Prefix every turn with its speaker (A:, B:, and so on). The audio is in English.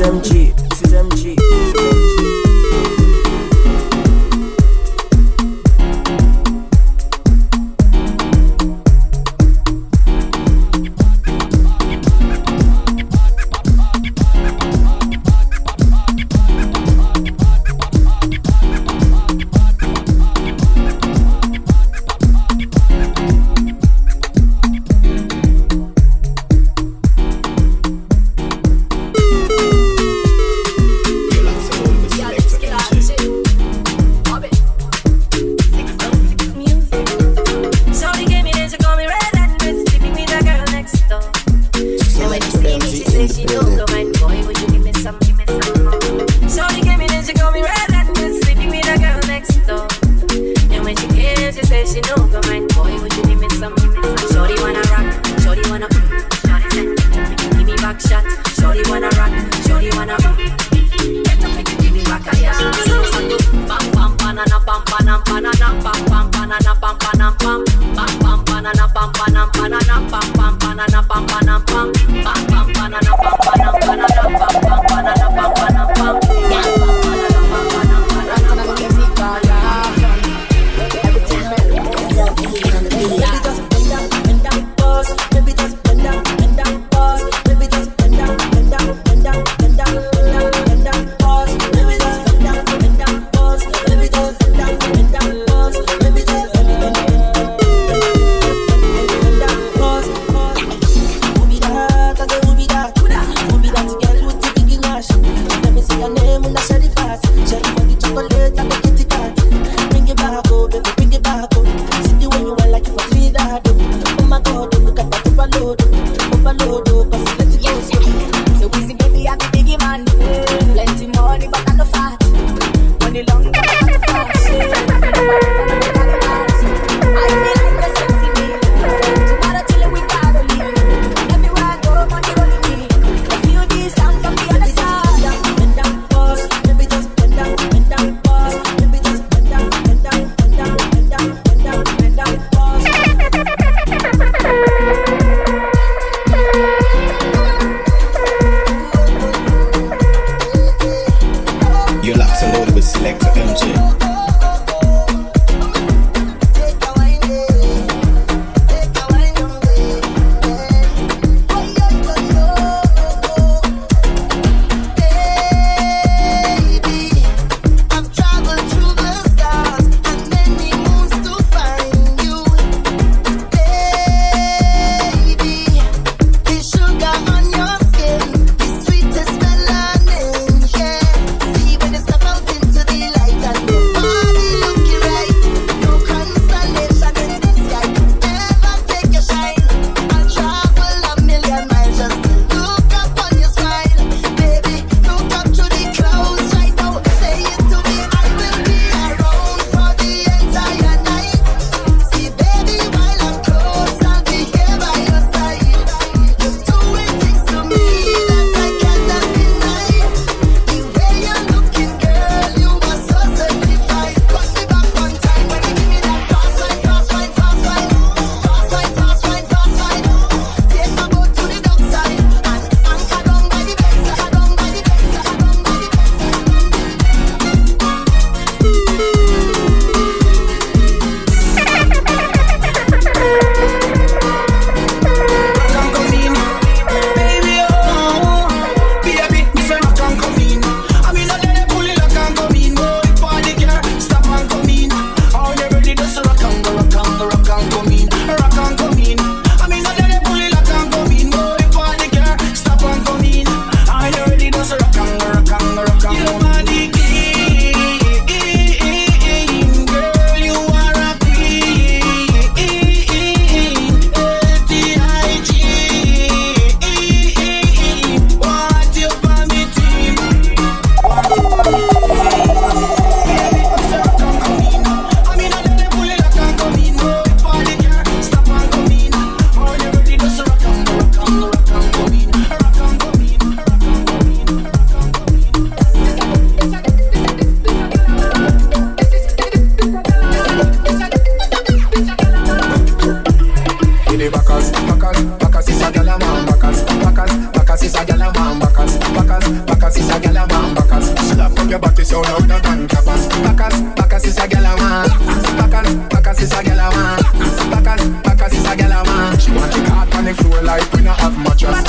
A: is MJ. This is
B: MJ. And when she see
A: Your body so loud, no man capas Bacas, bacas is a gal I want. Bacas, bacas is a gal I want. Bacas, bacas is a gal I want. She want it hard on the floor like we not have mattress